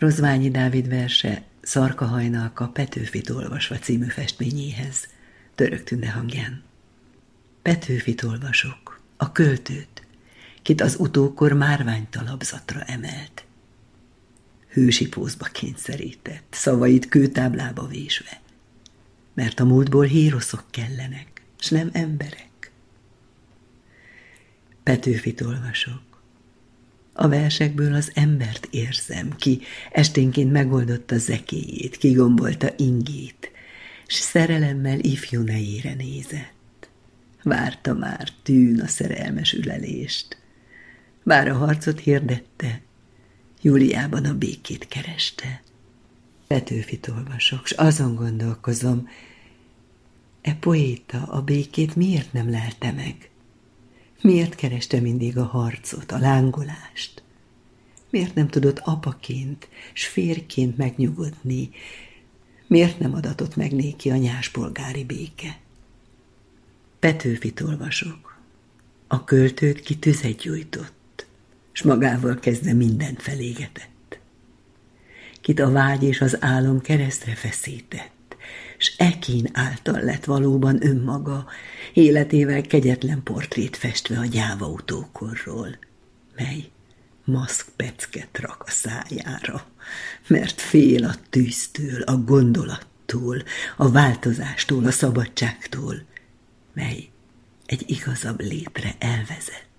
Rozványi Dávid verse Szarkahajnalka Petőfit olvasva című festményéhez, török tünde hangján. Petőfit olvasok, a költőt, kit az utókor márványtalapzatra emelt. Hősi pózba kényszerített, szavait kőtáblába vésve, mert a múltból híroszok kellenek, s nem emberek. Petőfit olvasok, a versekből az embert érzem, ki esténként megoldotta zekéjét, kigombolta ingét, s szerelemmel ifjú nejére nézett. Várta már tűn a szerelmes ülelést. Bár a harcot hirdette, Júliában a békét kereste. Petőfit olvasok, s azon gondolkozom, e poéta a békét miért nem lelte meg? Miért kereste mindig a harcot, a lángolást? Miért nem tudott apaként, s férként megnyugodni? Miért nem adatott meg néki a nyáspolgári béke? Petőfit olvasok. A költőt ki tüzet gyújtott, s magával kezdve mindent felégetett. Kit a vágy és az álom keresztre feszített s Ekén által lett valóban önmaga, életével kegyetlen portrét festve a gyáva utókorról, mely maszkpecket rak a szájára, mert fél a tűztől, a gondolattól, a változástól, a szabadságtól, mely egy igazabb létre elvezet.